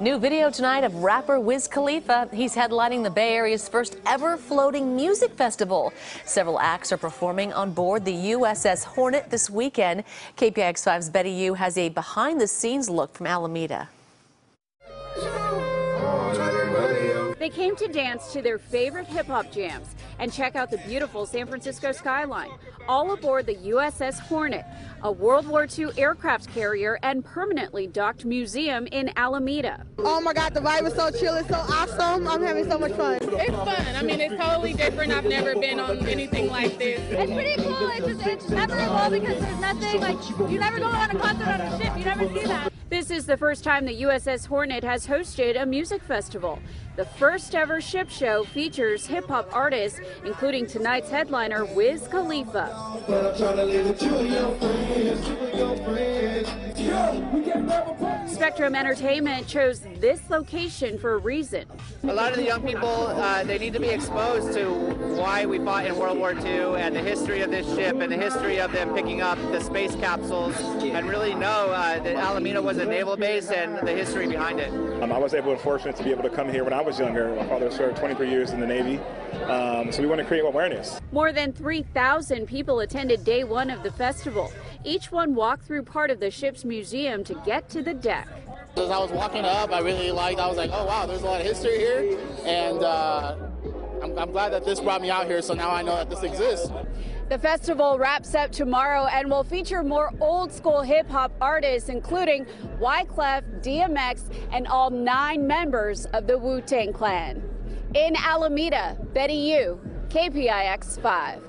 New video tonight of rapper Wiz Khalifa. He's headlining the Bay Area's first ever floating music festival. Several acts are performing on board the USS Hornet this weekend. KPIX5's Betty Yu has a behind the scenes look from Alameda. They came to dance to their favorite hip hop jams and check out the beautiful San Francisco skyline, all aboard the USS Hornet, a World War II aircraft carrier and permanently docked museum in Alameda. Oh my God, the vibe is so chill. It's so awesome. I'm having so much fun. It's fun. I mean, it's totally different. I've never been on anything like this. It's pretty cool. It's just it's memorable because there's nothing like you never go on a concert on a ship. You never see that. This is the first time the USS Hornet has hosted a music festival. The first ever ship show features hip hop artists, including tonight's headliner Wiz Khalifa. I'm trying to live with you and your friends, you and your friends. Yo, we can never party. Spectrum Entertainment chose this location for a reason. A lot of the young people, uh, they need to be exposed to why we fought in World War II and the history of this ship and the history of them picking up the space capsules and really know uh, that Alameda was a naval base and the history behind it. Um, I was able to fortunate to be able to come here when I was younger. My father served 23 years in the Navy, um, so we want to create awareness. More than 3,000 people attended day one of the festival. Each one walked through part of the ship's museum to get to the deck. As I was walking up, I really liked. I was like, "Oh wow, there's a lot of history here," and uh, I'm, I'm glad that this brought me out here. So now I know that this exists. The festival wraps up tomorrow and will feature more old school hip hop artists, including Wyclef, DMX, and all nine members of the Wu Tang Clan. In Alameda, Betty Yu, KPIX 5.